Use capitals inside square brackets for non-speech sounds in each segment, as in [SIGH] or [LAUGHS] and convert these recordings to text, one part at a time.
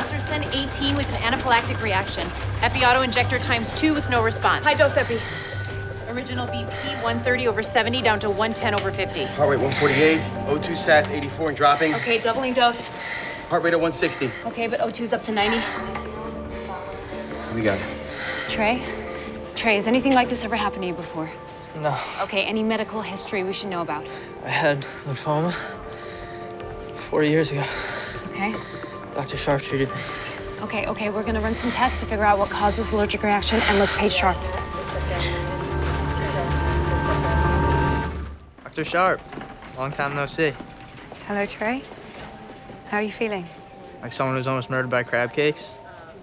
Masterson, 18 with an anaphylactic reaction. Epi auto injector times two with no response. High dose epi. Original BP 130 over 70 down to 110 over 50. Heart rate 148, O2 sat 84 and dropping. Okay, doubling dose. Heart rate at 160. Okay, but O2's up to 90. What we got? Trey? Trey, has anything like this ever happened to you before? No. Okay, any medical history we should know about? I had lymphoma four years ago. Okay. Dr. Sharpe treated me. Okay, okay, we're gonna run some tests to figure out what caused this allergic reaction, and let's page Sharpe. Dr. Sharpe, long time no see. Hello, Trey. How are you feeling? Like someone who's almost murdered by crab cakes.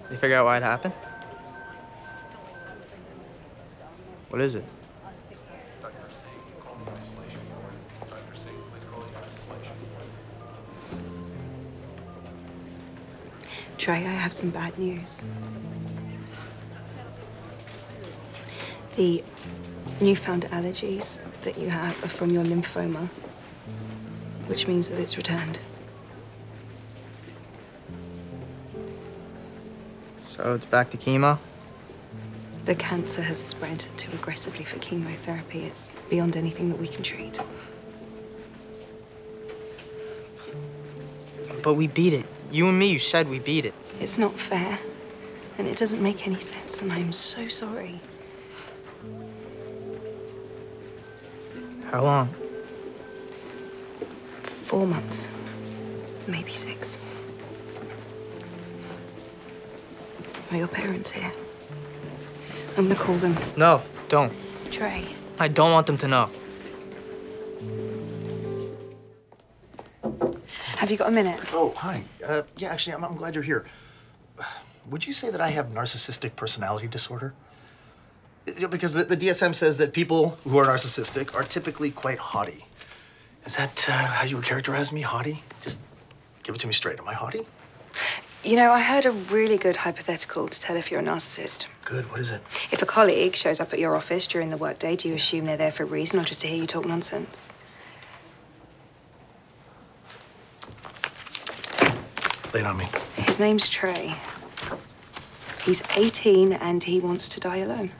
Did you figure out why it happened? What is it? Trey, I have some bad news. The newfound allergies that you have are from your lymphoma, which means that it's returned. So it's back to chemo? The cancer has spread too aggressively for chemotherapy. It's beyond anything that we can treat. But we beat it. You and me, you said we beat it. It's not fair, and it doesn't make any sense, and I'm so sorry. How long? Four months, maybe six. Are your parents here? I'm gonna call them. No, don't. Trey. I don't want them to know. Have you got a minute? Oh, hi. Uh, yeah, actually, I'm, I'm glad you're here. Would you say that I have narcissistic personality disorder? Because the, the DSM says that people who are narcissistic are typically quite haughty. Is that uh, how you would characterize me, haughty? Just give it to me straight. Am I haughty? You know, I heard a really good hypothetical to tell if you're a narcissist. Good. What is it? If a colleague shows up at your office during the workday, do you assume they're there for a reason or just to hear you talk nonsense? Lay it on me. His name's Trey. He's 18 and he wants to die alone.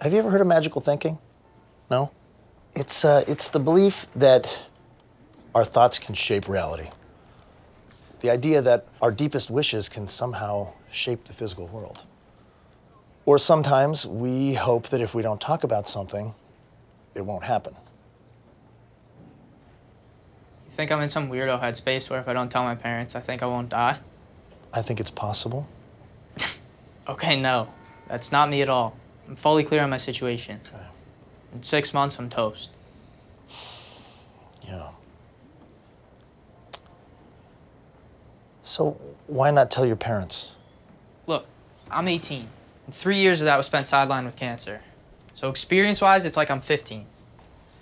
Have you ever heard of magical thinking? No? It's, uh, it's the belief that our thoughts can shape reality. The idea that our deepest wishes can somehow shape the physical world. Or sometimes we hope that if we don't talk about something, it won't happen. You think I'm in some weirdo headspace where if I don't tell my parents, I think I won't die? I think it's possible. [LAUGHS] Okay, no. That's not me at all. I'm fully clear on my situation. Okay. In six months, I'm toast. Yeah. So why not tell your parents? Look, I'm 18. And three years of that was spent sidelined with cancer. So experience-wise, it's like I'm 15.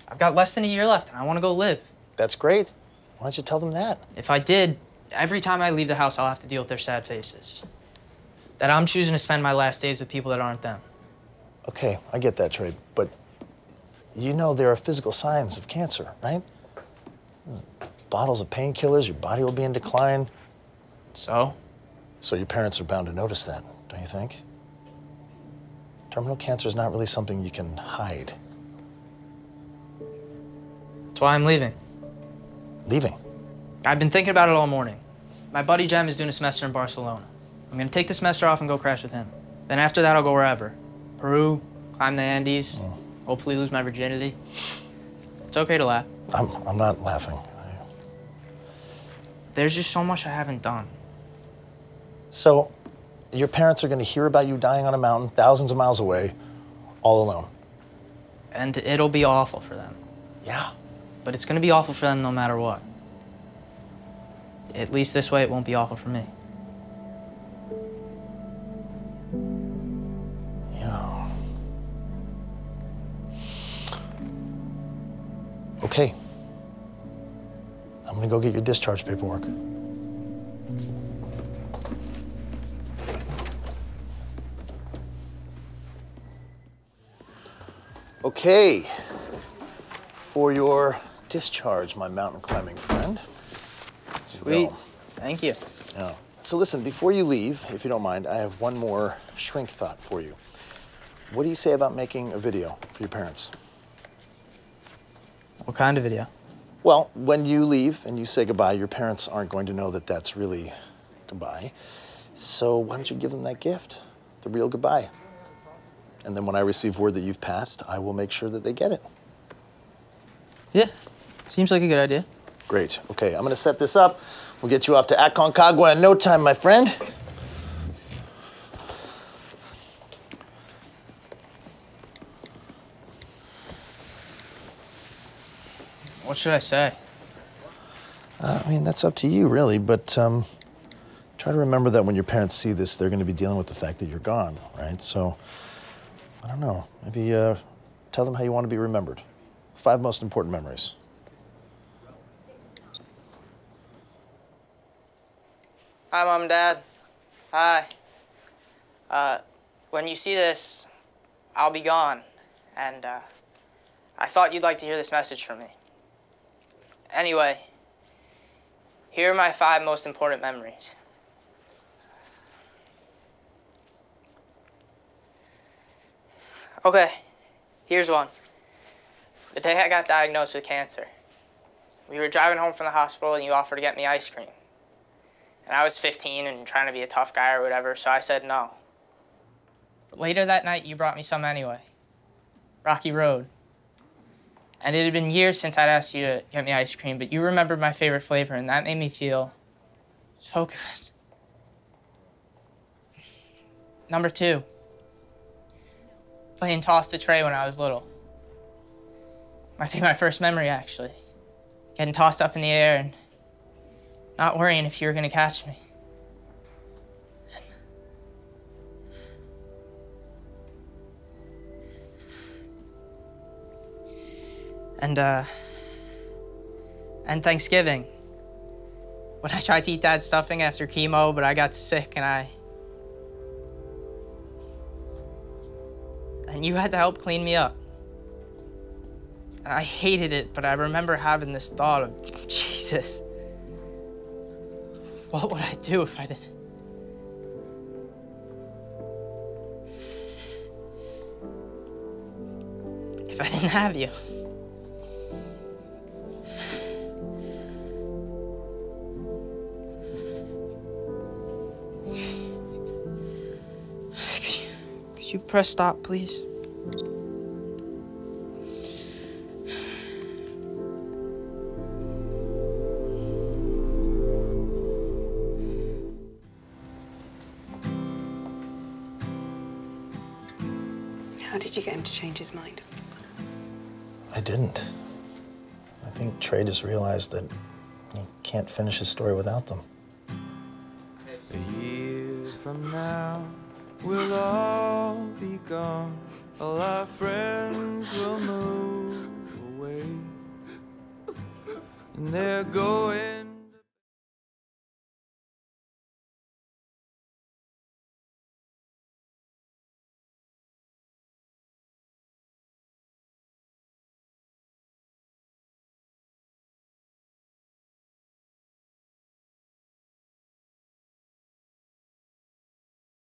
I've got less than a year left, and I want to go live. That's great. Why don't you tell them that? If I did, every time I leave the house, I'll have to deal with their sad faces. That I'm choosing to spend my last days with people that aren't them. Okay, I get that, Trey, but you know there are physical signs of cancer, right? Bottles of painkillers, your body will be in decline. So? So your parents are bound to notice that, don't you think? Terminal cancer is not really something you can hide. That's why I'm leaving. Leaving. I've been thinking about it all morning. My buddy Jem is doing a semester in Barcelona. I'm gonna take the semester off and go crash with him. Then after that, I'll go wherever. Peru, climb the Andes, mm. hopefully lose my virginity. It's okay to laugh. I'm, I'm not laughing. I- There's just so much I haven't done. So, your parents are going to hear about you dying on a mountain thousands of miles away, all alone. And it'll be awful for them. Yeah. But it's gonna be awful for them no matter what. At least this way, it won't be awful for me. Yeah. Okay. I'm gonna go get your discharge paperwork. Okay. For your discharge, my mountain climbing friend. Sweet. Go. Thank you. Yeah. So listen, before you leave, if you don't mind, I have one more shrink thought for you. What do you say about making a video for your parents? What kind of video? Well, when you leave and you say goodbye, your parents aren't going to know that that's really goodbye. So why don't you give them that gift, the real goodbye? And then when I receive word that you've passed, I will make sure that they get it. Yeah, seems like a good idea. Great. Okay, I'm gonna set this up. We'll get you off to Aconcagua in no time, my friend. What should I say? Uh, I mean, that's up to you, really, but um, try to remember that when your parents see this, they're gonna be dealing with the fact that you're gone, right? So, I don't know. Maybe uh, tell them how you want to be remembered. Five most important memories. Hi, Mom and Dad. Hi. Uh, when you see this, I'll be gone. And uh, I thought you'd like to hear this message from me. Anyway, here are my five most important memories. Okay, here's one. The day I got diagnosed with cancer. We were driving home from the hospital and you offered to get me ice cream. And I was 15 and trying to be a tough guy or whatever, so I said no. But later that night, you brought me some anyway Rocky Road. And it had been years since I'd asked you to get me ice cream, but you remembered my favorite flavor, and that made me feel so good. Number two, playing toss the tray when I was little. Might be my first memory, actually. Getting tossed up in the air and not worrying if you were gonna catch me. And, uh, and Thanksgiving. When I tried to eat that stuffing after chemo, but I got sick and I. And you had to help clean me up. And I hated it, but I remember having this thought of [LAUGHS] Jesus. What would I do if I didn't? If I didn't have you? Could you, could you press stop, please? How did you get him to change his mind? I didn't. I think Trey just realized that he can't finish his story without them. A year from now, we'll all be gone. All our friends will move away. And they're going